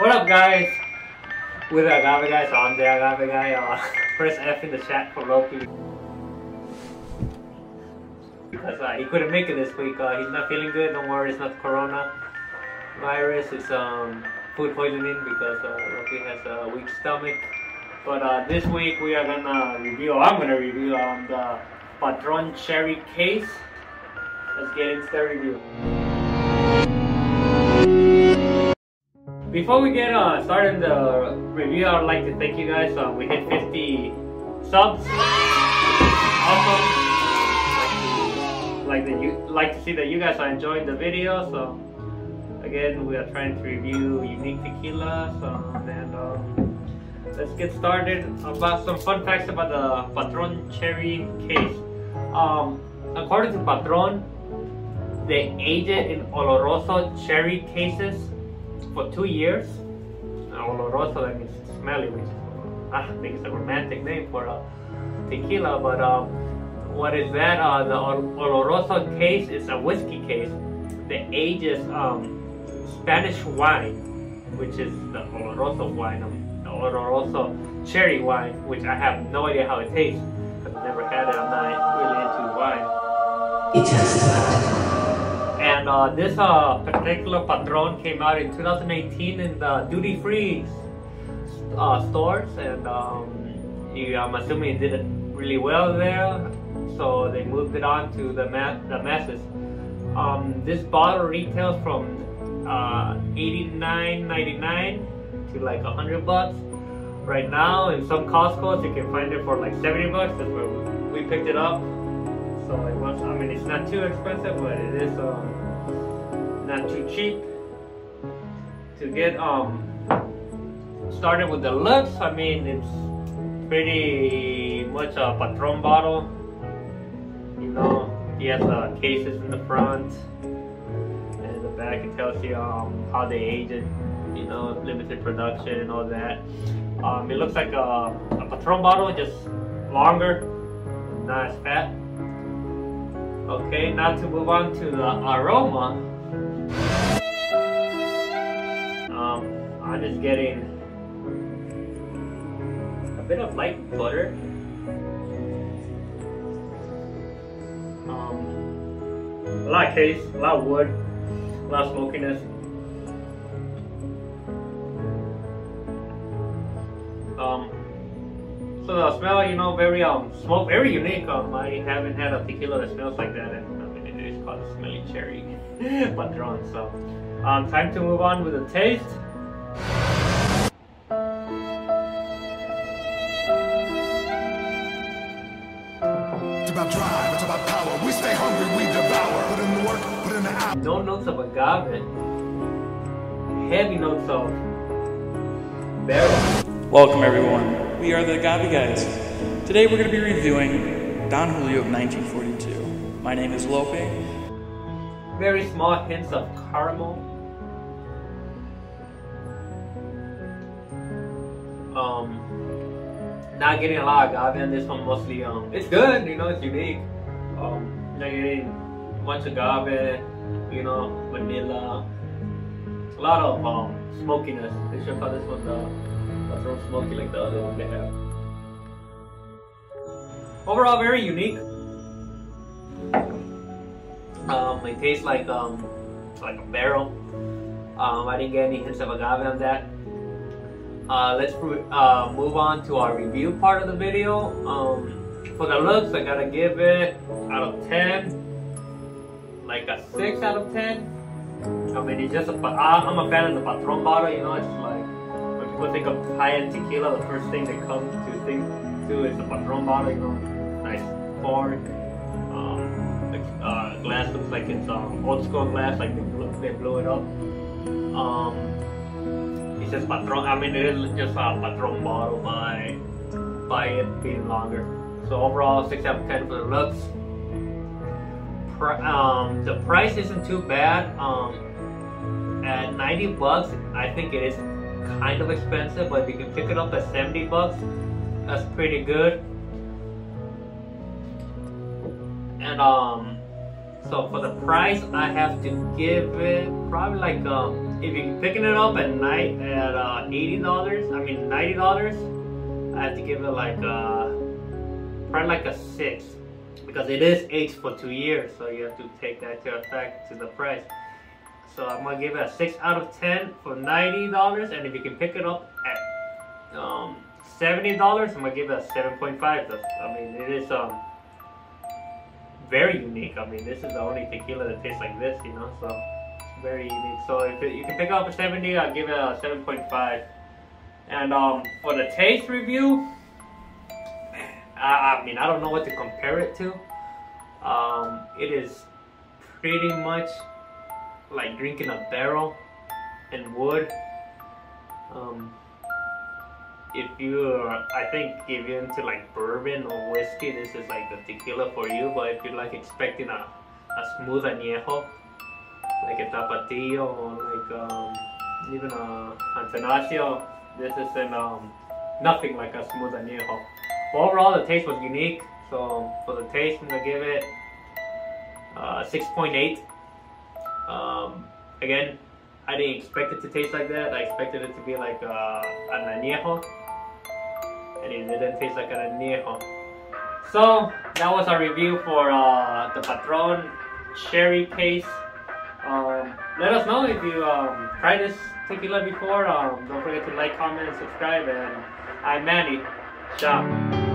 What up, guys? With the Agave guys, I'm the Agave guy. Uh, press F in the chat for Lopie. Because uh, he couldn't make it this week. Uh, he's not feeling good. Don't worry, it's not corona virus. It's um, food poisoning because uh, Lopie has a weak stomach. But uh, this week we are gonna review. I'm gonna review um, the Patron Cherry Cask. Let's get into the review. Before we get uh, started the review, I would like to thank you guys. Uh, we hit 50 subs. Awesome. Like, that you like to see that you guys are enjoying the video. So again, we are trying to review unique tequila. So and um, let's get started about some fun facts about the Patron Cherry Cask. Um, according to Patron, they age it in Oloroso cherry casks for two years. Oloroso, that means smelly, which I think it's a romantic name for a tequila. But um, what is that? Uh, the Oloroso cask is a whiskey cask that ages um, Spanish wine, which is the Oloroso wine, um, the Oloroso cherry wine, which I have no idea how it tastes because I've never had it. I'm not really into wine. It and uh, this uh, particular Patron came out in 2018 in the duty-free uh, stores, and um, you, I'm assuming it did really well there. So they moved it on to the ma the masses. Um, this bottle retails from uh, 89.99 to like 100 bucks. Right now, in some Costco's, you can find it for like 70 bucks. That's where we picked it up. So it was, I mean, it's not too expensive, but it is um, not too cheap. To get um started with the looks, I mean, it's pretty much a Patron bottle. You know, he has uh, cases in the front, and the back it tells you um, how they age it. You know, limited production and all that. Um, it looks like a, a Patron bottle, just longer, not as fat. Okay, now to move on to the aroma. Um, I'm just getting a bit of light butter. Um, a lot of case, a lot of wood, a lot of smokiness. Um, so the smell, you know, very um smoke, very unique. Um, I haven't had a tequila that smells like that, I mean it is called smelly cherry patron. So, um, time to move on with the taste. It's about drive, it's about power. We stay hungry, we devour. Put in the work, put in the hour. No notes of agave, heavy notes of barrel. Welcome everyone. We are the Agave Guys. Today we're going to be reviewing Don Julio of 1942. My name is Lope. Very small hints of caramel. Um, not getting a lot of agave in this one. Mostly, um, it's good. You know, it's unique. Um, not getting much agave. You know, vanilla. A lot of um smokiness. They should call this one the don't smoky like the other one they have. Overall, very unique. Um, it tastes like um, like a barrel. Um, I didn't get any hints of agave on that. Uh, let's uh, move on to our review part of the video. Um, for the looks, I gotta give it out of 10, like a 6 out of 10. I mean, it's just a, I'm a fan of the Patron bottle, you know, it's like, when people think of high-end tequila, the first thing they come to think to is the Patron bottle, you know, nice cork. Um, the uh, glass looks like it's um, old school glass, like they blew, they it up. Um, it says Patron, I mean it is just a Patron bottle by, by it being longer. So overall, 6 out of 10 for the looks. um, the price isn't too bad. Um, at 90 bucks, I think it is kind of expensive, but if you can pick it up at 70 bucks, that's pretty good. And um, so for the price, I have to give it probably like um if you're picking it up at night at uh, eighty dollars, I mean ninety dollars, I have to give it like uh, probably like a six because it is aged for two years, so you have to take that to effect to the price. So I'm gonna give it a six out of ten for ninety dollars, and if you can pick it up at um, seventy dollars, I'm gonna give it a seven point five. I mean, it is um very unique. I mean, this is the only tequila that tastes like this, you know. So it's very unique. So if it, you can pick up a seventy, I'll give it a seven point five. And um, for the taste review, I, I mean, I don't know what to compare it to. Um, it is pretty much like drinking a barrel and wood. Um, if you're, I think if you're into like bourbon or whiskey, this is like the tequila for you. But if you're like expecting a, a smooth añejo, like a tapatio or like um, even a Atanasio, this is an, um, nothing like a smooth añejo. Overall, the taste was unique. So for the taste, I'm gonna give it uh, 6.8. Um, again, I didn't expect it to taste like that. I expected it to be like uh, an añejo, and it didn't taste like an añejo. So that was our review for uh, the Patron Cherry Cask. Um, let us know if you um, tried this tequila before. Um, don't forget to like, comment, and subscribe. And I'm Manny. Ciao.